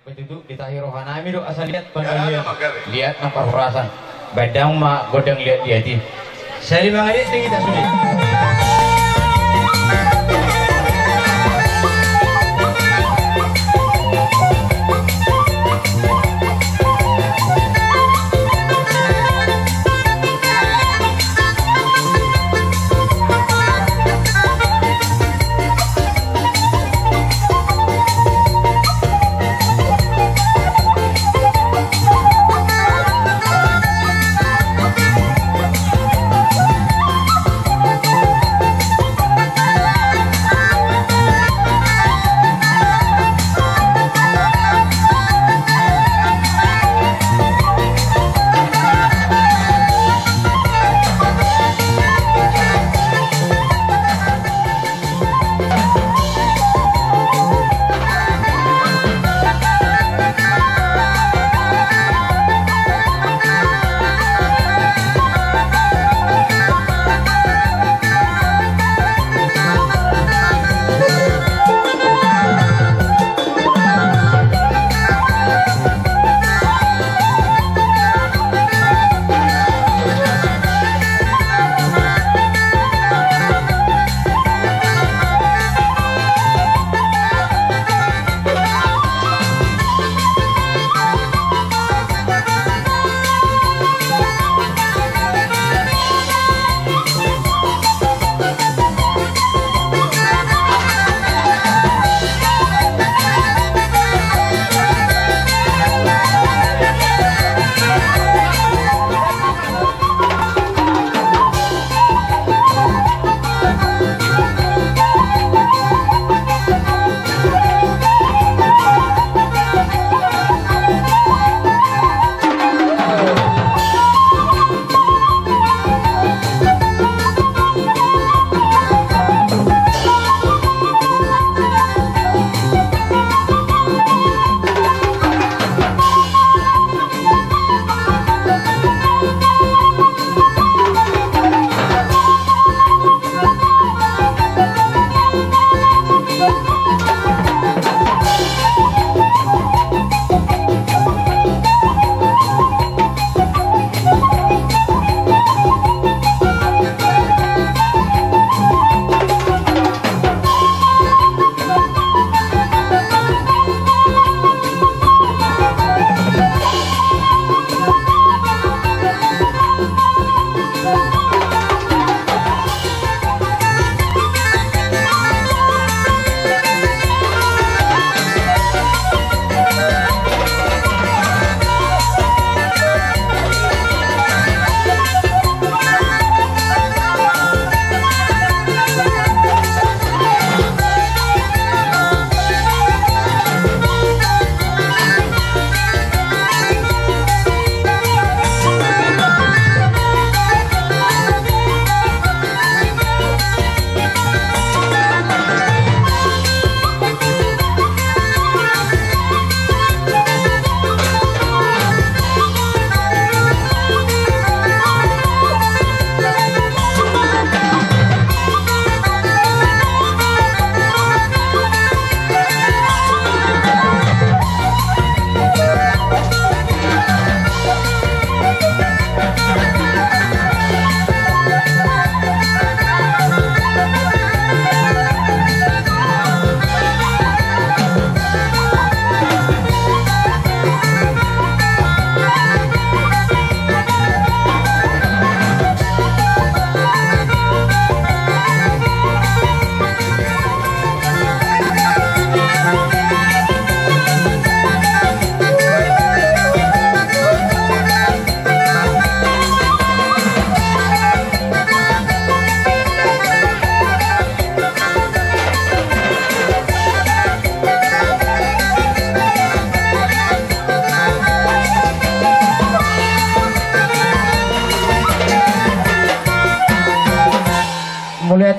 Betul ditahi rohanami do asal lihat panggil magar. lihat nampak perasaan badang mak godang lihat lihatin saya mengalir kita sulit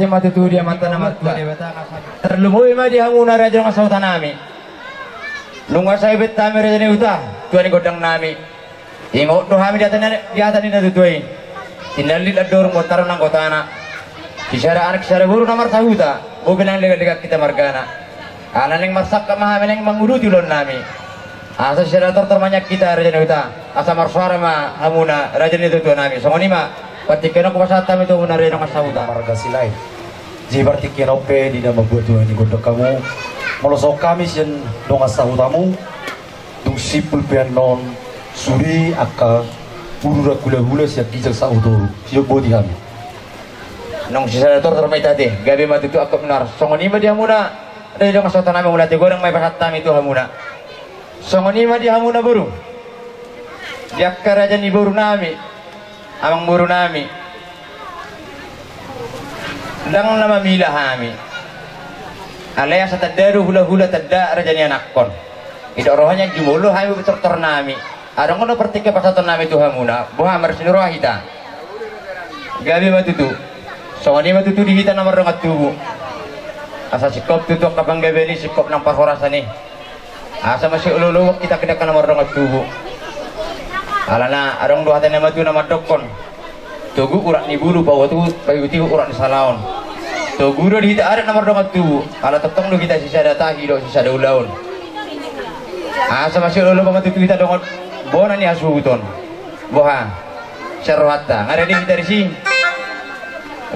mulia tema tutu dia mata nama terlumui ma dia nguna raja ng sauta nami. Lunga sa ibit tami raja ni uta tuan godang nami. Ingo do hami dia tanya dia tanya na tutuai tinali lador mo taron ng kotana kisara anak. Kisara guru namar sahuta yang lega kita margana ala neng masak ka mahami neng manguruti ulon nami. Asa sedator terbanyak kita raja uta asa marswara ma hamuna raja itu tuan nami. Songoni ma patikena ko pasata mi to muna raja ng sauta marga silay jibar tikira pe di na mabuat tuh ini gondok kamu. Molosok kami sian dong asa utamu dung sipul pian non suri akka urura kula hula siya kijak sa utoru siya bodi kami. Nung si sedator termai tadi gabi ma tutu akap benar songoni ma dia muna. Raja ng sauta nami mulai goreng pasata mi to hamuna songoni ma dia hamuna buru dia ni buru nami amang buru nami. Dang nama mila hami. Alaya sa tadaru hula hula tada raja ni anakkon ida rohanya jumulo hami betor tor nami. Ada ngono pertike pasaton nami tu hamuna buha marsinuro hita. Gabi matutu. Songoni matutu di hita nomor dongat tubu. Asa sikop tutu kapang gabi ni sikop nang parhorasa ni asa masih ululu kita kena kan nomor dongat tubu alana arong dua hatan nama tu nama dokon. Tugu urat ni bulu bawa tu payu tiu urat ni salaon. Tugu do di hita ada nomor dongat tubu ala tetong do kita sisa data hido sisa daulaun asa masih ululu bawa tu kita dongot bona ni asu uton boha serwata. Ngare di kita risi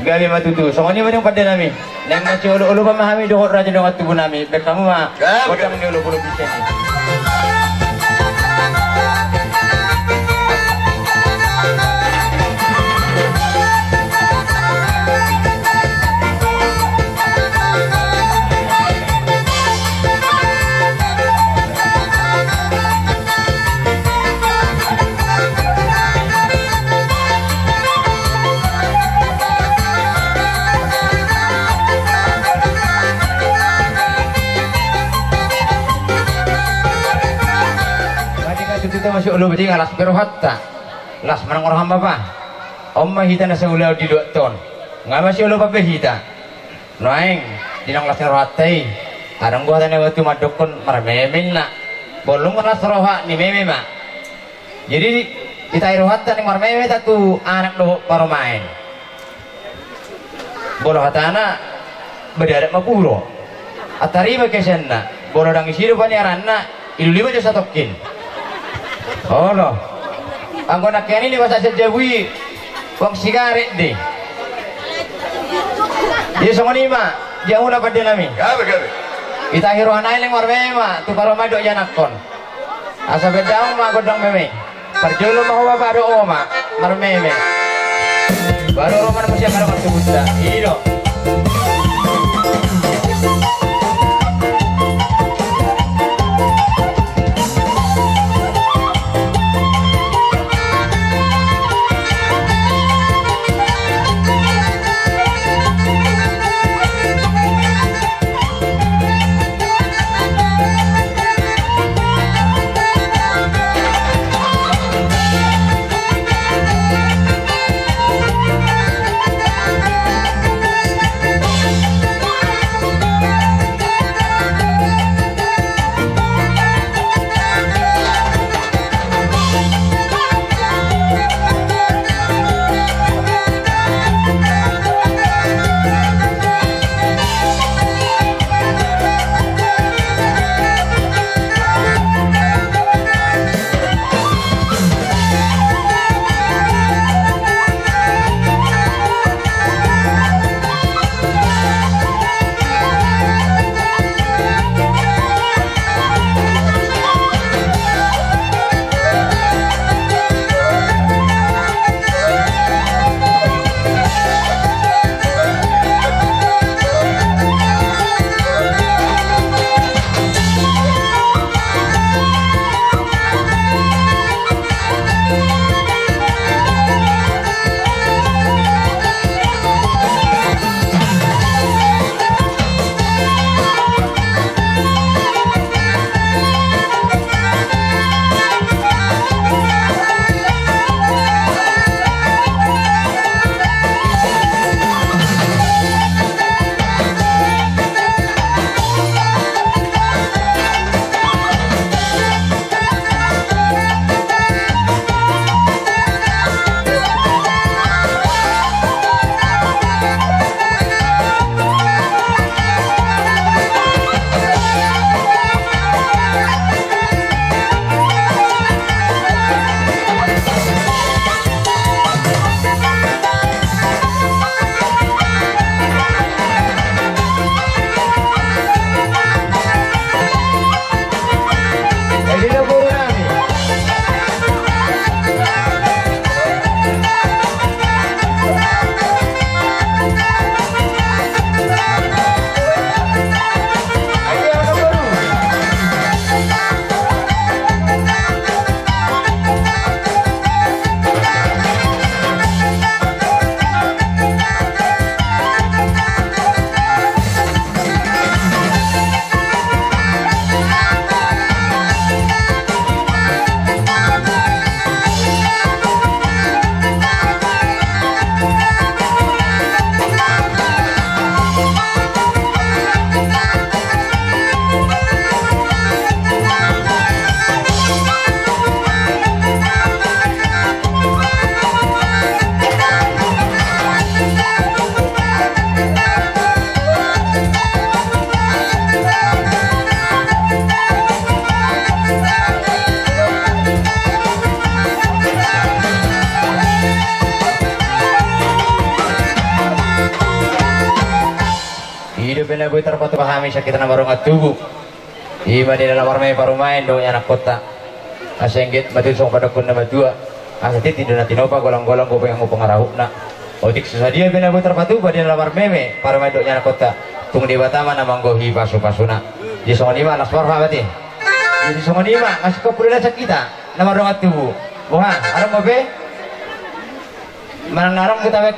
gali matutu songoni madang pada nami. Nang masih ulu-ulu pamahami dohot raja dongat tubuh nami. Bekamu mah kodang ni ulu-ulu bisa kita masih ulu beti ngalas pero las manang orang hamba pa omma hita na sa ulaw di dua ton. Nga masih ulu pa hita. Noeng dinang las pero hatta arang gua tanya waktu madukun marmemin na bolong las roha ni meme ma jadi kita iru hatta ni marmeme tu anak do paro main. Bolo hatana berdadak mapuro atari ba kesenna bolo dang isiru pa ni aranna ilulima jo satokin Oh no. Ang nak ini di masa sejawi wong sigaret di. Dia sama ni ma, dia una pada nami. Gabe gabe. Kita hiro anai leng warme ma, tu paro ma do janakon. Asa bedang ma godang meme. Perjolo ma hoa baru oma, marmeme. Baru oma na masya karo katubuta. Iro. binaboy terpatu kami sa kita na marong at tubo. Ima din na warmay parumain do anak kota. Asenggit matunsong padakon na madua. Asa ti tidak na tinopa golang-golang ko yang pangarahuk na. O dik susadia binaboy terpatu ba din na warmeme para may do anak kota. Tung di batama na manggohi pasu-pasuna. Di songon lima anak sporfa bati. Di lima ngasih ko pula sa kita na marong at tubo. Buha, arang mo be? Manang narong kita wek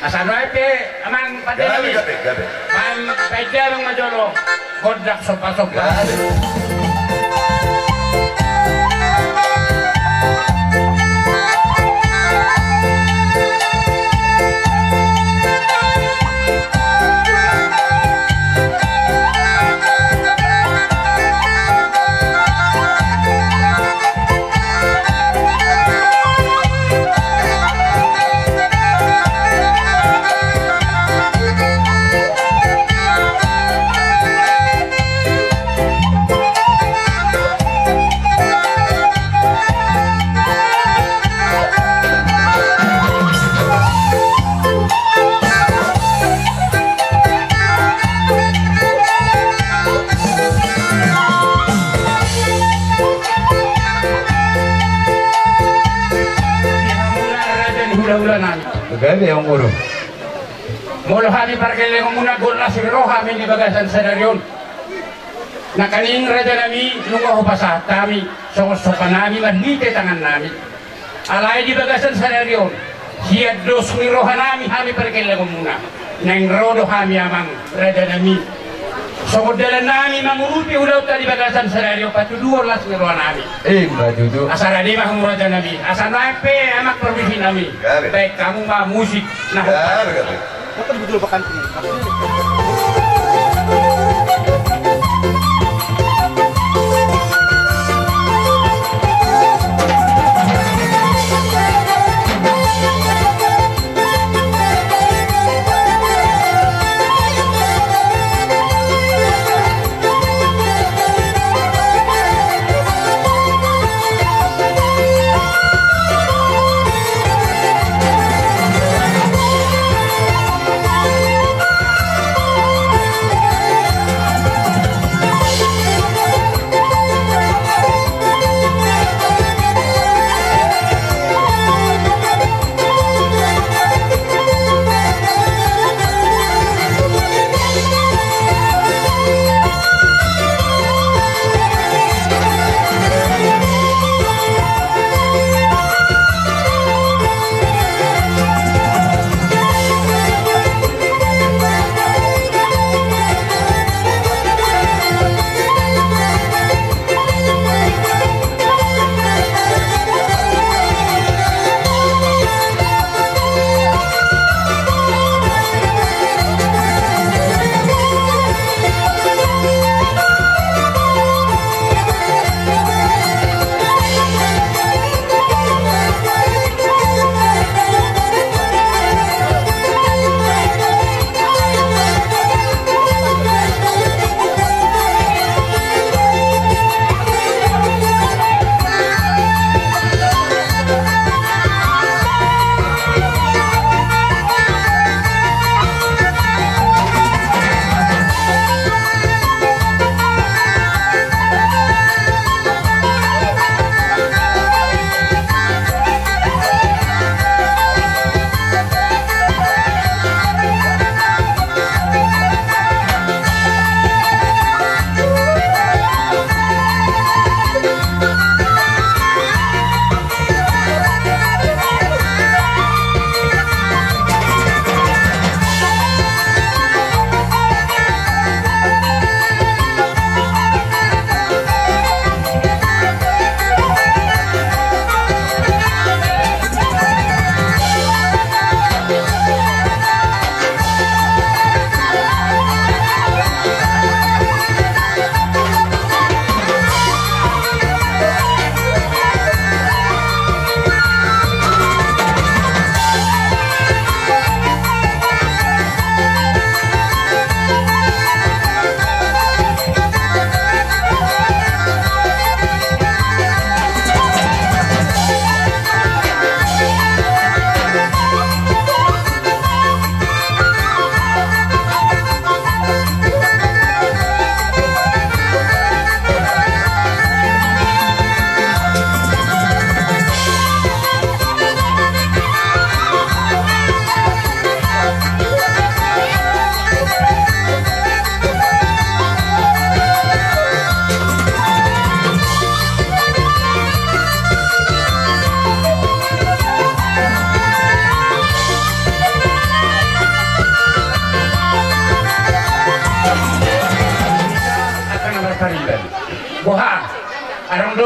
Asa no pe, amang pada namin. Mam, pwede bang majolo, godak sopa-sopa. Parkele ko muna gol na si Ro kami di bagasan sa. Na kaning raja nami nung ako pa sa tami so so pa nami manhite tangan nami. Alay di bagasan sa naryon. Siya dos ni Ro nami kami parkele ko muna. Nang rodo kami amang raja nami. So dala nami mangurupi ulaw tadi bagasan sa naryon patuduor las ni Ro nami. Eh, mbak Dudu. Asal di mah muraja nabi. Asal nape amak permisi nami. Baik kamu mah musik nah. Arong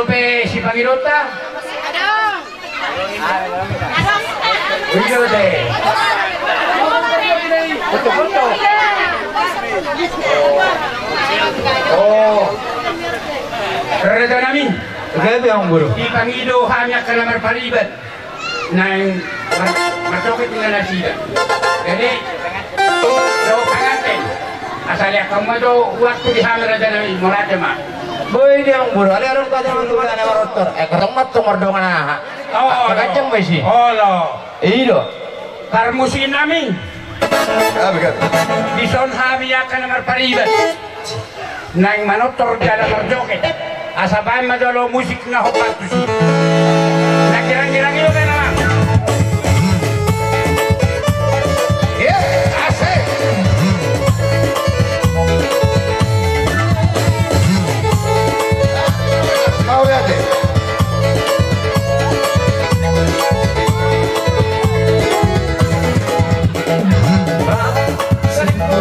dope si. Adong. Adong. Deh. Foto-foto. Oh. Reda namin. Gabi ang guru. Di Pangido hanya ka lamar palibat na yung matokit nga na sila. Jadi, do kangaten. Asal ya kamu do waktu di hamil reda namin mula cema. Boy dia ang guru. Ali arong kata man tuwa na marotor. Eh katong mat tumardong na ha. Oh, Kagacang ba si? Oh, lo. Iyo. Parmusin namin. Bison hami ya ka lamar palibat. Nang manotor jala marjoket. Asabay madalo musik na hopatus. Nakirang-kirang iyo ka naman. Yeah,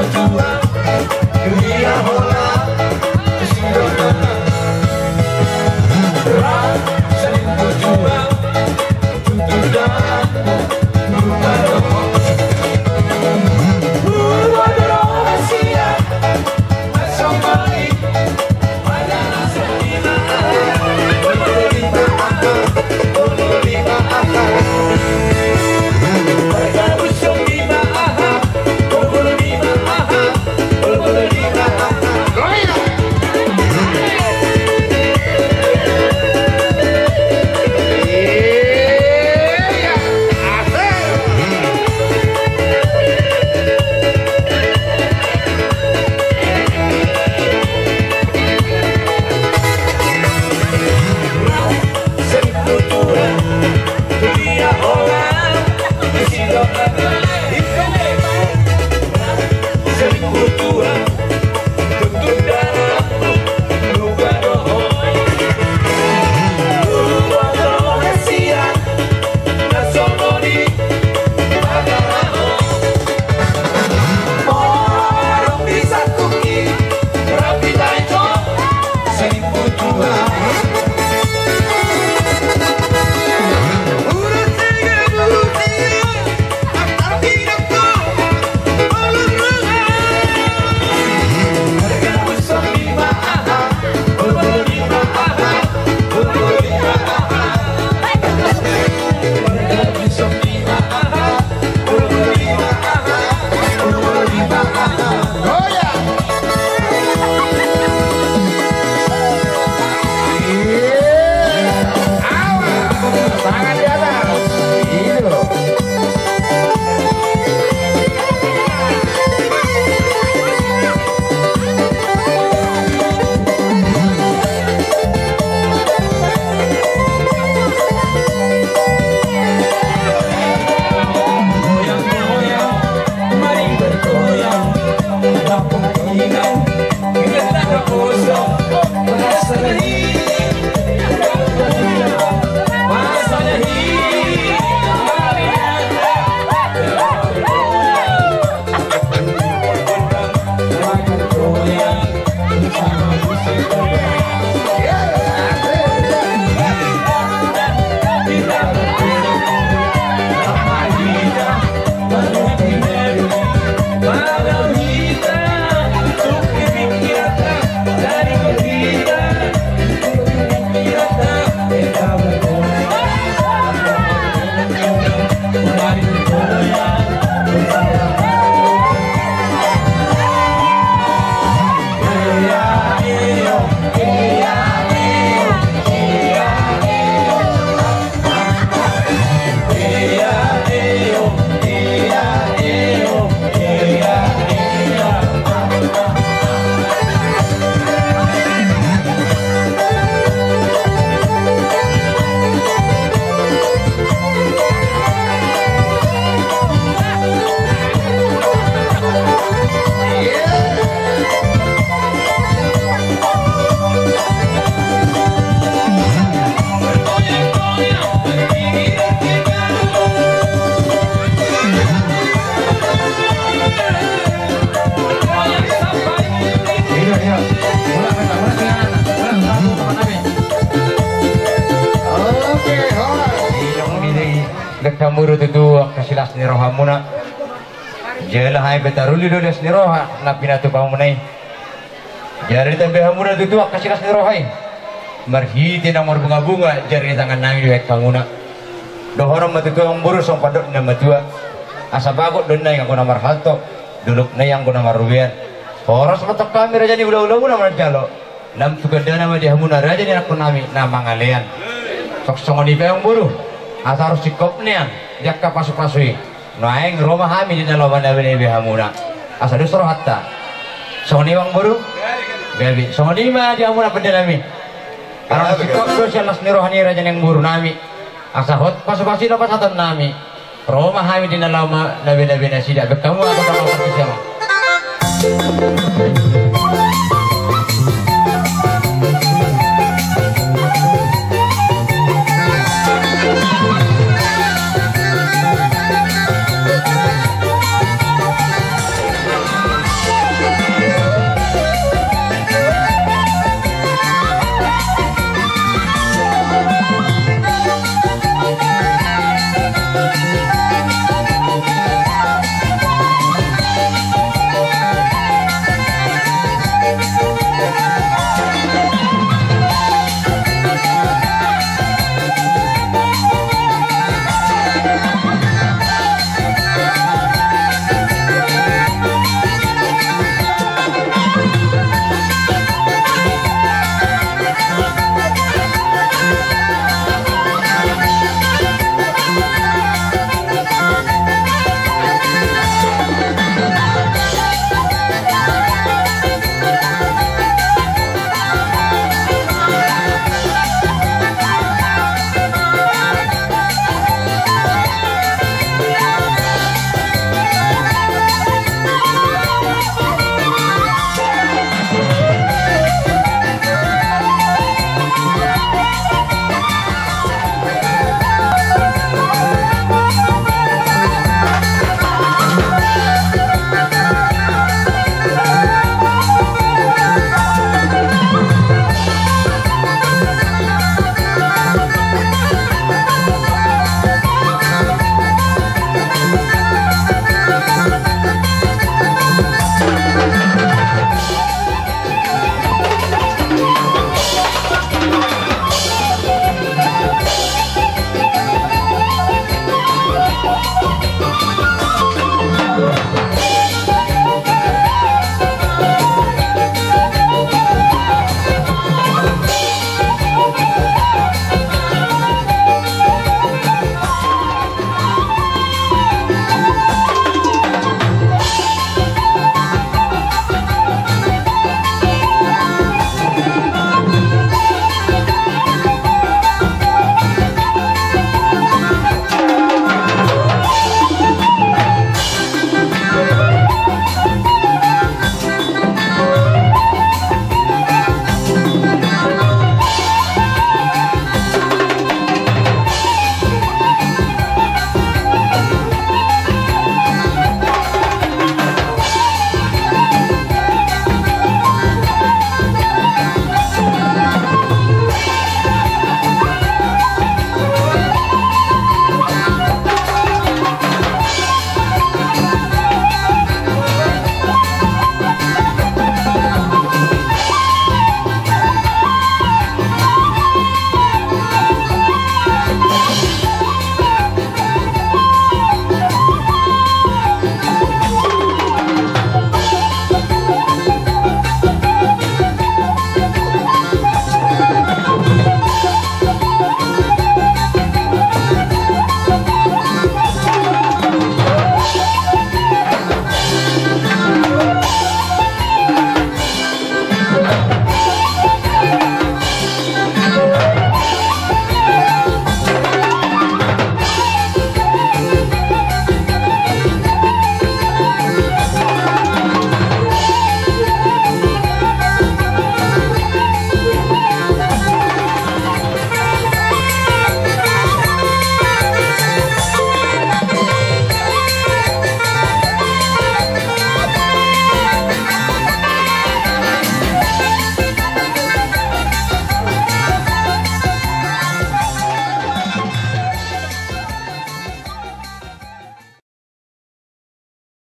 Joshua, you Getamuru tutu kasilas ni roha muna. Jela hai betaruli doles ni roha na pinatu pamunai. Jari tambe hamuna tutu kasilas ni rohai. Merhiti namor bunga-bunga jari tangan nami duet kanguna. Dohorom matutu amburu song padot na matua. Asa bagot donna yang kona marhalto. Duluk nai yang kona marubian. Poros matok kami raja ni ulah-ulah muna mana jalo nam suganda nama di hamuna. Raja ni aku nami nama ngalian. Sok songo ni peong buru asar sikop nian jakka pasu pasui naeng rumah kami di dalam mana bini hamuna. Asal du soro hatta. Songo ni wang buru gabi songo ni ma di hamuna pendelami karena sikop do sialas ni rohani raja yang buru nami. Asa hot pasu pasui dapat satu nami. Rumah kami di dalam nabi nabi nasi dak bertemu atau dalam Thank you.